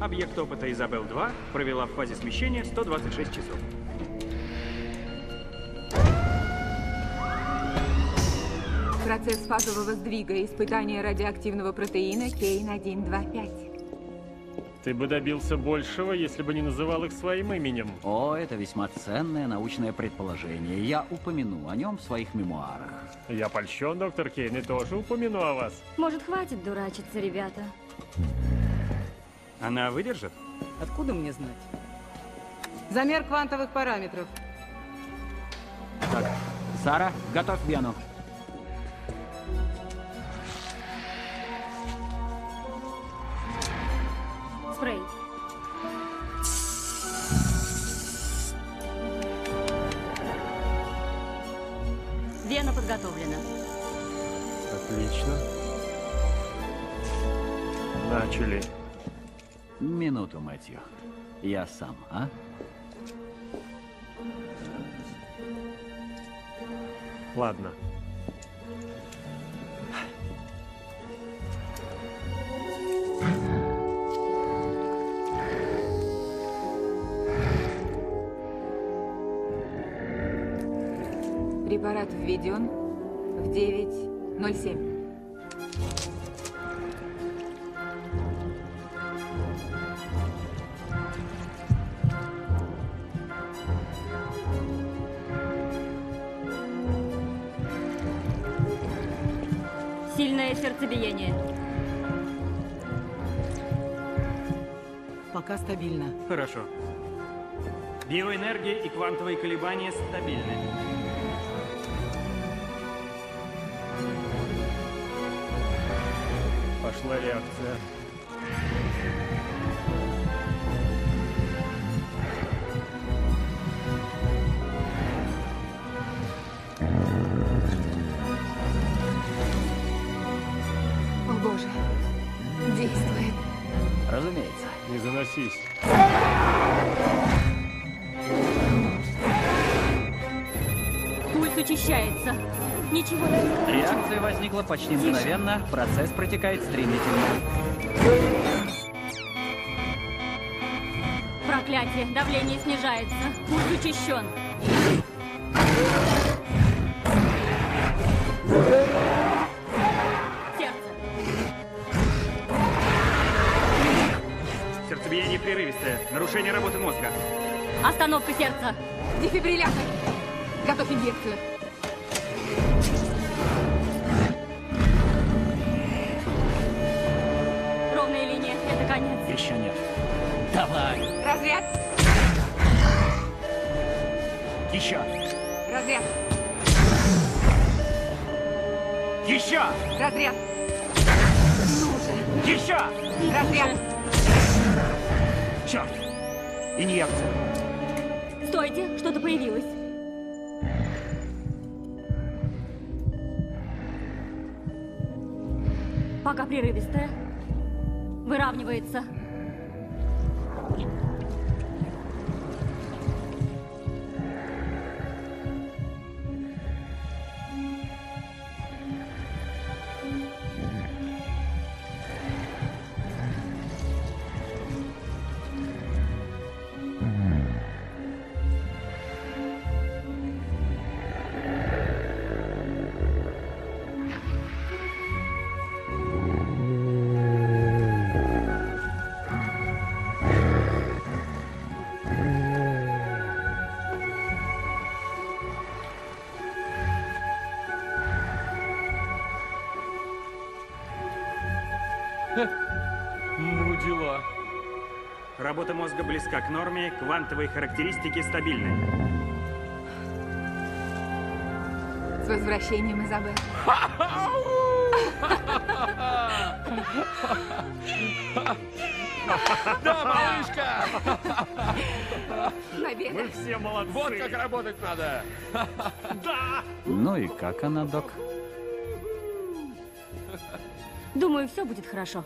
Объект опыта Изабел-2 провела в фазе смещения 126 часов. Процесс фазового сдвига. Испытание радиоактивного протеина Кейн-125. Ты бы добился большего, если бы не называл их своим именем. О, это весьма ценное научное предположение. Я упомяну о нем в своих мемуарах. Я польщен, доктор Кейн, и тоже упомяну о вас. Может, хватит дурачиться, ребята? Она выдержит? Откуда мне знать? Замер квантовых параметров. Так, Сара, готовь Вену. Спрей. Вена подготовлена. Отлично. Начали. Минуту, Мэтью. Я сам, а? Ладно. Препарат введен в 9.07. Сильное сердцебиение. Пока стабильно. Хорошо. Биоэнергия и квантовые колебания стабильны. Пошла реакция. О боже. Действует. Разумеется. Не заносись. Пульс учащается. Ничего не... Реакция возникла почти мгновенно, процесс протекает стремительно. Проклятие, давление снижается. Пульс учащен. Нарушение работы мозга. Остановка сердца. Дефибриллятор. Готовь инъекцию. Ровная линия. Это конец. Еще нет. Давай. Разряд. Еще. Разряд. Еще! Разряд. Ну же. Еще! Разряд. Черт! Инъекция. Стойте, что-то появилось. Пока прерывистая. Выравнивается. Ну дела. Работа мозга близка к норме, квантовые характеристики стабильны. С возвращением, Изабель. Да, малышка! Победа. Вы все молодцы. Вот как работать надо! Ну и как она, док? Думаю, все будет хорошо.